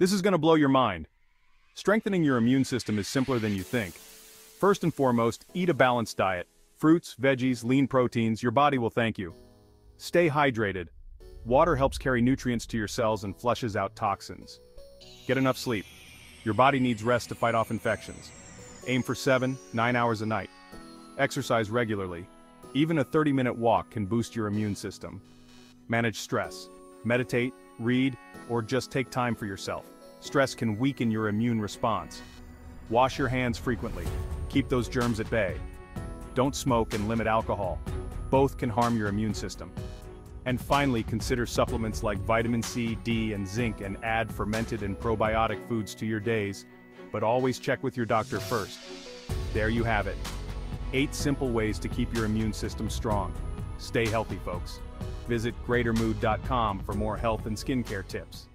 This is going to blow your mind. Strengthening your immune system is simpler than you think. First and foremost, eat a balanced diet. Fruits, veggies, lean proteins, your body will thank you. Stay hydrated. Water helps carry nutrients to your cells and flushes out toxins. Get enough sleep. Your body needs rest to fight off infections. Aim for 7, 9 hours a night. Exercise regularly. Even a 30-minute walk can boost your immune system. Manage stress. Meditate, read, or just take time for yourself. Stress can weaken your immune response. Wash your hands frequently. Keep those germs at bay. Don't smoke and limit alcohol. Both can harm your immune system. And finally, consider supplements like vitamin C, D, and zinc and add fermented and probiotic foods to your days, but always check with your doctor first. There you have it. 8 simple ways to keep your immune system strong. Stay healthy, folks. Visit greatermood.com for more health and skincare tips.